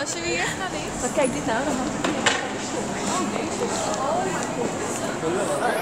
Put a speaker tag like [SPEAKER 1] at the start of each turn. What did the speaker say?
[SPEAKER 1] Als je weer naar links.
[SPEAKER 2] Maar kijk dit nou, dan hangt het hier. Oh, deze. Oh, mijn god.